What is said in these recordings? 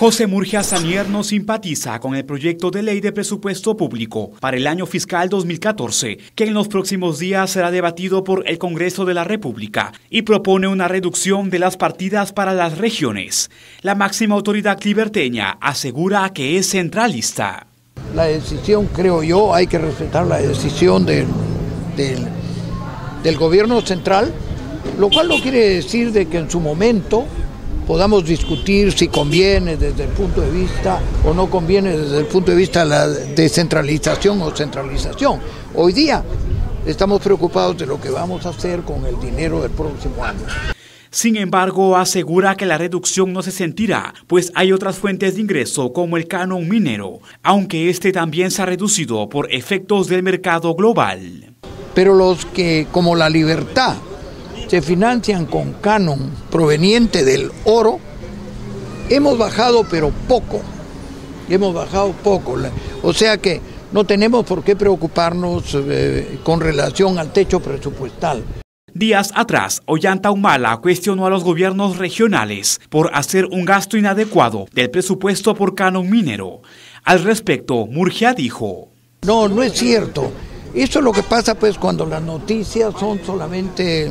José Murgia Sanier no simpatiza con el proyecto de ley de presupuesto público para el año fiscal 2014, que en los próximos días será debatido por el Congreso de la República y propone una reducción de las partidas para las regiones. La máxima autoridad liberteña asegura que es centralista. La decisión, creo yo, hay que respetar la decisión del, del gobierno central, lo cual no quiere decir de que en su momento podamos discutir si conviene desde el punto de vista o no conviene desde el punto de vista de la descentralización o centralización. Hoy día estamos preocupados de lo que vamos a hacer con el dinero del próximo año. Sin embargo, asegura que la reducción no se sentirá, pues hay otras fuentes de ingreso como el canon minero, aunque este también se ha reducido por efectos del mercado global. Pero los que, como la libertad, se financian con canon proveniente del oro, hemos bajado pero poco, hemos bajado poco, o sea que no tenemos por qué preocuparnos eh, con relación al techo presupuestal. Días atrás, Ollanta Humala cuestionó a los gobiernos regionales por hacer un gasto inadecuado del presupuesto por canon minero. Al respecto, Murgia dijo: No, no es cierto. Eso es lo que pasa pues cuando las noticias son solamente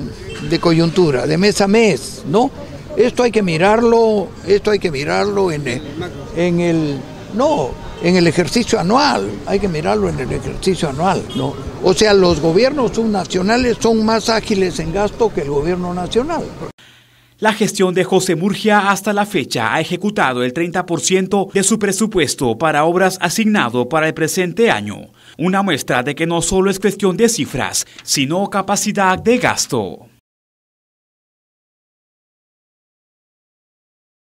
de coyuntura, de mes a mes, ¿no? Esto hay que mirarlo, esto hay que mirarlo en el, en el no, en el ejercicio anual, hay que mirarlo en el ejercicio anual, ¿no? O sea, los gobiernos subnacionales son más ágiles en gasto que el gobierno nacional. La gestión de José Murgia hasta la fecha ha ejecutado el 30% de su presupuesto para obras asignado para el presente año, una muestra de que no solo es cuestión de cifras, sino capacidad de gasto.